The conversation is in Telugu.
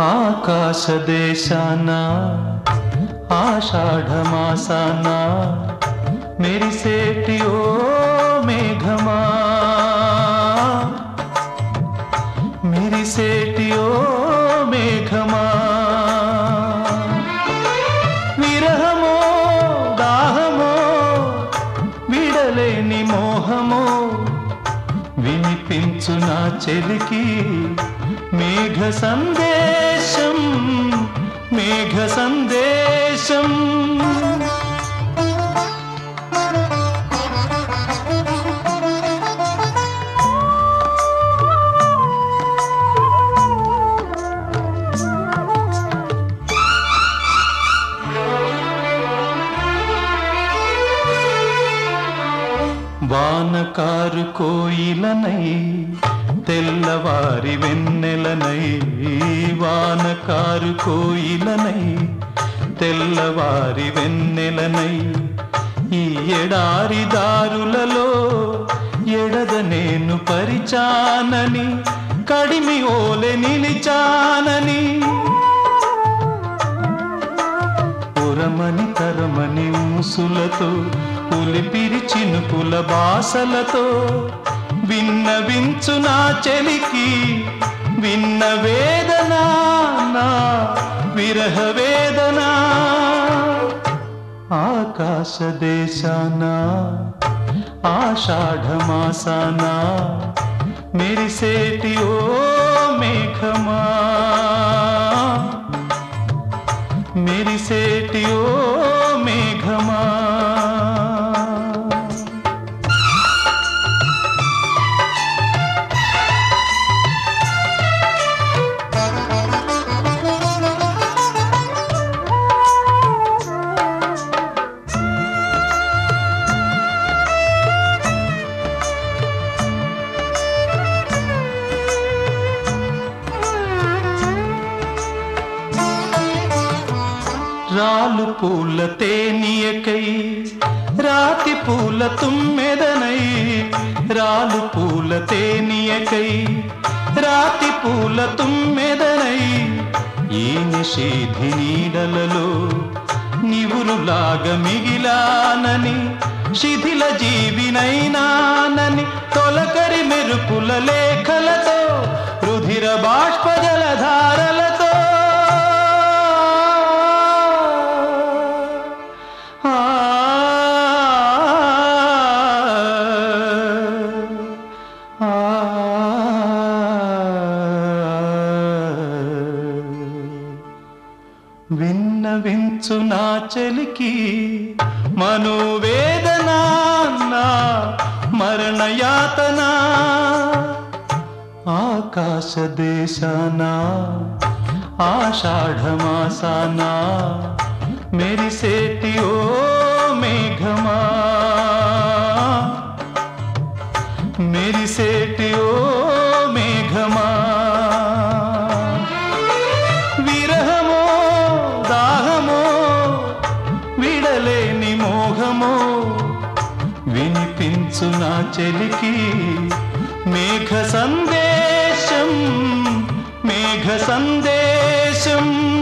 ఆకాశదేశాన ఆషాఢమాసాన మెరిసేటి ఓ మేఘమా. మెరిసేటి ఓ మేఘమా. విరహమో దాహమో విడలేని మోహమో వినిపించు నా చెలికి మేఘ సందేశం మేఘ సందేశం వానకారు కోయిలనై తెల్లవారి వెన్నెలనై వానకారు కోయిలనై తెల్లవారి వెన్నెలనై ఈ ఎడారి దారులలో ఎడద నేను పరిచానని కడిమి ఓలె నిలిచానని. ఉరమని తరమని ఊసులతో ఉలిపిరి చినుకుల బాసలతో విన్నవించు నా చెలికి విన్న వేదన నా విరహ వేదన. ఆకాశ దేశాన ఆషాఢమాసాన మెరిసేటి ఓ మేఘమా. మెరిసేటి ఓ మేఘమా. రాలు పూల తేనియకై రాతి పూల తుమ్మెదనై రాలు పూల తేనియకై రాతి పూల తుమ్మెదనై ఈ నిషేధి నీడలలో నివురులాగ మిగిలానని శిథిల జీవినైనానని తొలకరి మెరుపుల లేఖలతో రుధిర బాష్ప జలధారలతో విన్నవించు నా చెలికి మనోవేదన నా మరణయాతన. ఆకాశ దేశాన ఆషాఢమాసాన మెరిసేటి ఓ వినిపించు నా చెలికి మేఘ సందేశం మేఘ సందేశం.